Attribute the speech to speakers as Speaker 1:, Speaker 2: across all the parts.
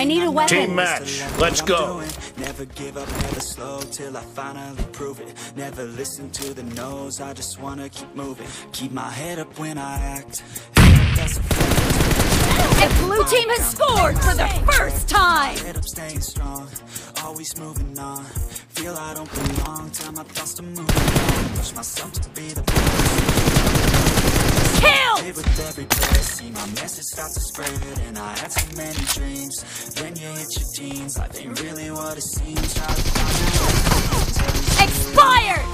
Speaker 1: I need a weapon.
Speaker 2: Team match. Let's go.
Speaker 3: Never give up, never slow till I finally prove it. Never listen to the no's, I just wanna keep moving. Keep my head up when I act. That's a fact.
Speaker 1: The blue team has scored for the first time!
Speaker 3: Head up, staying strong. Always moving on. Feel I don't belong. Tell my thoughts to move on. Push myself to be the
Speaker 1: Kill!
Speaker 3: Start to spread And I had so many dreams, then you hit your teens Life ain't really what it seems,
Speaker 1: Expired!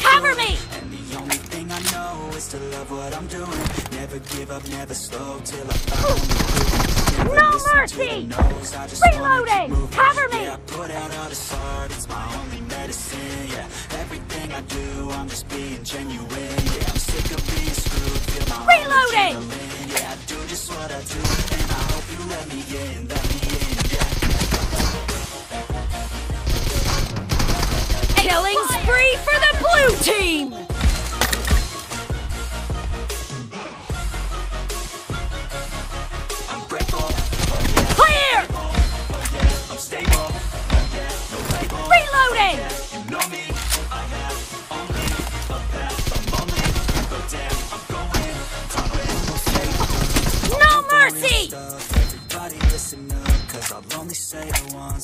Speaker 1: Cover me!
Speaker 3: And the only thing I know is to love what I'm doing Never give up, never slow, till I find
Speaker 1: No mercy!
Speaker 3: the no's, I just wanna keep
Speaker 1: Reloading! Cover me!
Speaker 3: Yeah, I put out all this art, it's my only medicine, yeah Everything I do, I'm just being genuine, yeah I'm sick of being screwed, feel my
Speaker 1: Reloading!
Speaker 3: What I do, and I hope you let me in, let me in, yeah
Speaker 1: Killing spree for the blue team!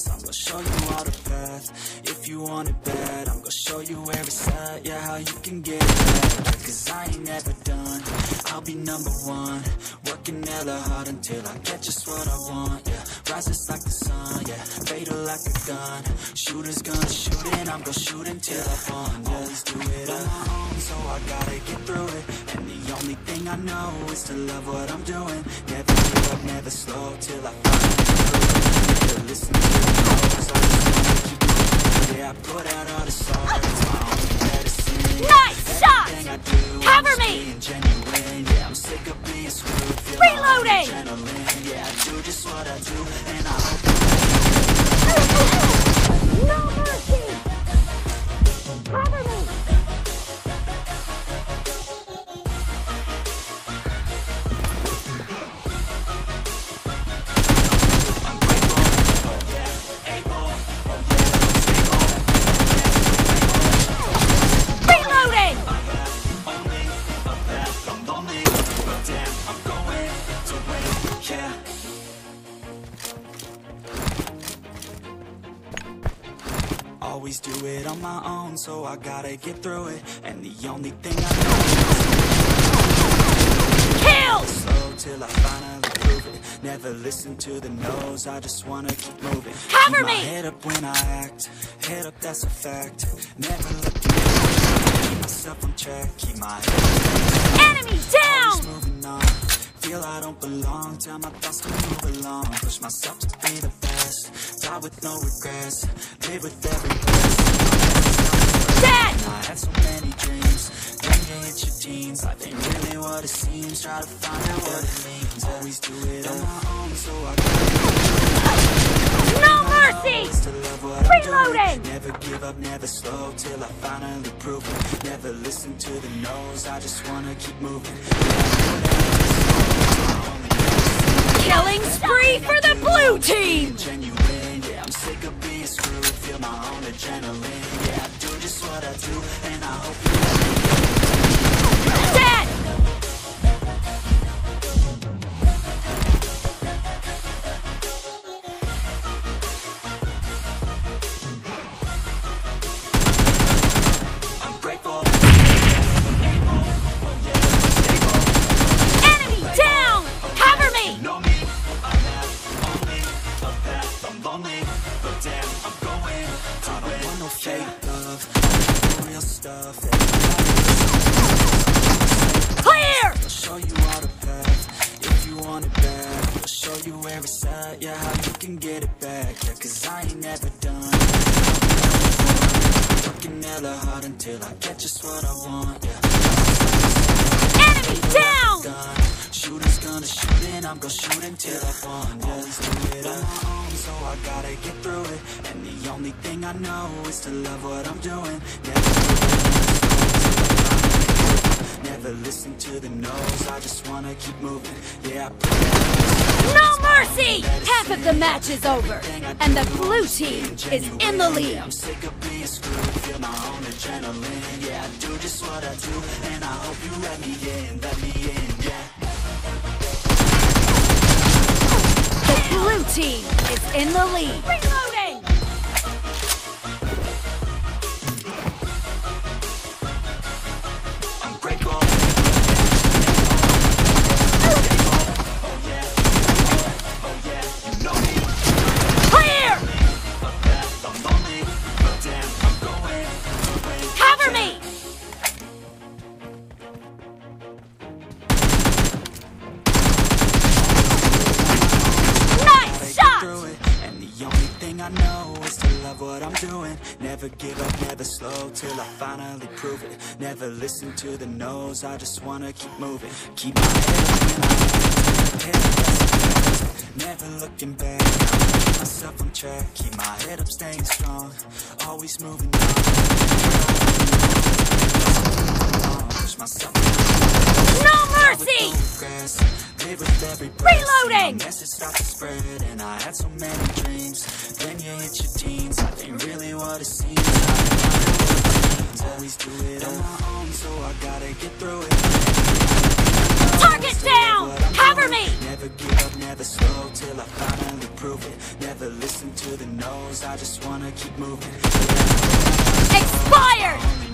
Speaker 3: I'm gonna show you all the path. If you want it bad, I'm gonna show you it's at. Yeah, how you can get it back. Cause I ain't never done. I'll be number one. Working hella hard until I get just what I want. Yeah, rises like the sun. Yeah, fatal like a gun. Shooters gonna shoot and I'm gonna shoot until I fall. Always do it on my own, so I gotta get through it. And the only thing I know is to love what I'm doing. Never give up, never slow till I find Always do it on my own, so I gotta get through it. And the only thing I know
Speaker 1: Kill!
Speaker 3: is slow till I finally prove it. Never listen to the no's, I just wanna keep moving.
Speaker 1: Cover
Speaker 3: keep my
Speaker 1: me!
Speaker 3: head up when I act, head up, that's a fact. Never look back, myself on track, keep my head
Speaker 1: Enemy down!
Speaker 3: Feel I don't belong. Tell my thoughts to move along. Push myself to be the best. Die with no regrets. Live with every hit. Life ain't really what it seems. Try to find out what it means. Always do it on my own, so I
Speaker 1: No
Speaker 3: gotta
Speaker 1: mercy!
Speaker 3: to love what
Speaker 1: Reloading!
Speaker 3: Never give up, never slow till I finally prove it. Never listen to the no's. I just wanna keep moving.
Speaker 1: Killing spree for the blue team!
Speaker 3: genuine. Yeah, I'm sick of being screwed. Feel my own adrenaline. Yeah, I do just what I do, and I hope you no fake love. Real stuff.
Speaker 1: Clear!
Speaker 3: I'll show you all the path if you want it bad. I'll show you where it's at, yeah, how you can get it back. Yeah, cause I ain't never done. Working hella hard until I get just what I want, yeah.
Speaker 1: Enemy down!
Speaker 3: Shooters gonna shoot and I'm gonna shoot until I fall. Always do it on my own, so I gotta get through it. And the only thing I know is to love what I'm doing. Never Never listen to the no's, I just wanna keep moving. Yeah,
Speaker 1: No mercy! Half of The match is over, and the blue team is in the lead.
Speaker 3: I'm sick of being screwed, feel my own adrenaline. Yeah, I do just what I do, and I hope you let me in, let me in,
Speaker 1: blue team is in the lead. Reloading!
Speaker 3: Till I finally prove it. Never listen to the no's, I just wanna keep moving. Keep my head up when I head up, that's a fact. Never looking back, keep myself on track. Keep my head up, staying strong. Always moving on. Myself
Speaker 1: No mercy!
Speaker 3: Grass. With every breath.
Speaker 1: Reloading!
Speaker 3: See my start to spread, and I had so many dreams. Then you hit your teens, life ain't really what it seems. Always do it on my own, so I gotta get through it.
Speaker 1: Target down! Cover me!
Speaker 3: Never give up, never slow till I finally prove it. Never listen to the no's, I just wanna keep moving.
Speaker 1: Expired!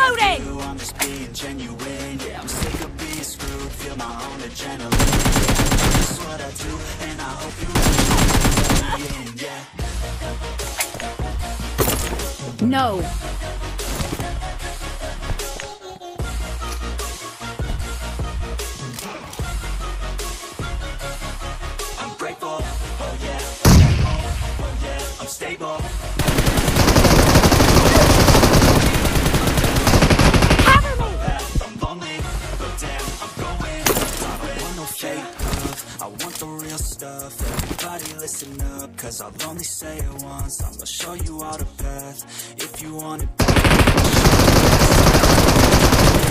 Speaker 1: Reloading!
Speaker 3: I'm just being genuine. Yeah, I'm sick of being screwed. Feel my own adrenaline. Yeah, that's what I do, and I hope you. Yeah.
Speaker 1: No.
Speaker 3: The real stuff. Everybody listen up, cause I'll only say it once. I'm gonna show you all the path. If you want it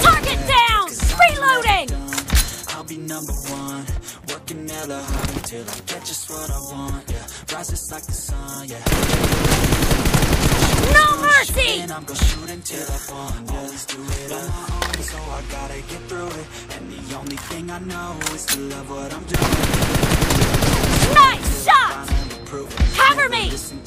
Speaker 1: Target down! Reloading!
Speaker 3: I'll be number one. Working hella hard until I get just what I want. Yeah, rises like the sun. Yeah,
Speaker 1: mercy!
Speaker 3: and I'm gonna shoot until I fall. Always do it on my own, so I gotta get through it. And the only thing I know is to love what I'm doing.
Speaker 1: Nice shot!
Speaker 3: Finally prove it.
Speaker 1: Cover me!
Speaker 3: Listen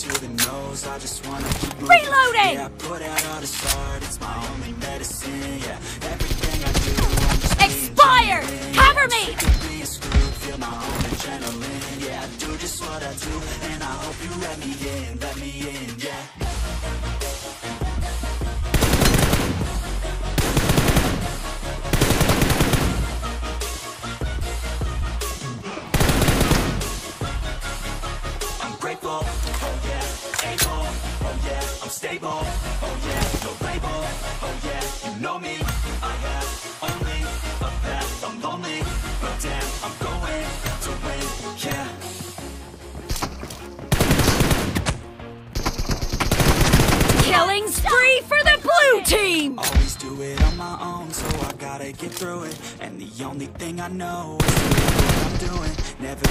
Speaker 3: gotta get through it. And the only thing I know is what I'm doing. Never,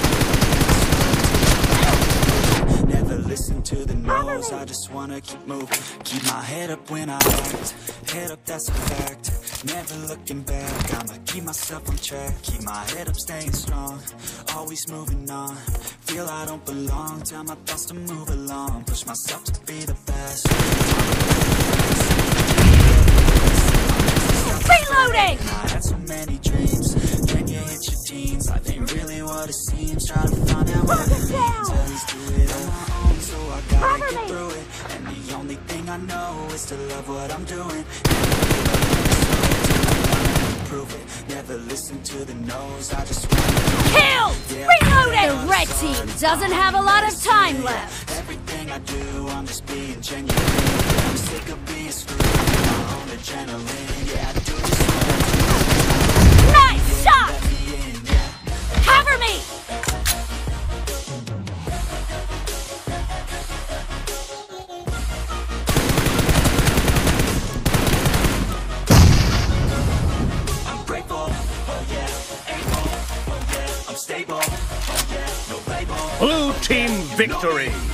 Speaker 3: never listen to the no's. I just wanna keep moving. Keep my head up when I act. Head up, that's a fact. Never looking back. I'ma keep myself on track. Keep my head up, staying strong. Always moving on. Feel I don't belong. Tell my thoughts to move along. Push myself to be the best.
Speaker 1: Reloading!
Speaker 3: I had so many dreams. Then you hit your teens. Life ain't really what it seems. Try to find out what it means. Always do it on my own, so I gotta get through it. And the only thing I know is to love what I'm doing. Prove it. Never listen to the no's. I just want
Speaker 1: Kill! Reloading! The red team doesn't have a lot of time left.
Speaker 3: everything I do. I'm just being genuine. I'm sick of being screwed. My own adrenaline. Yeah, I do just what I do.
Speaker 1: Nice shot!
Speaker 3: Let me in. Yeah.
Speaker 1: Cover me!
Speaker 3: I'm grateful, oh yeah, able, oh yeah, I'm stable, oh yeah, no
Speaker 2: Blue team victory!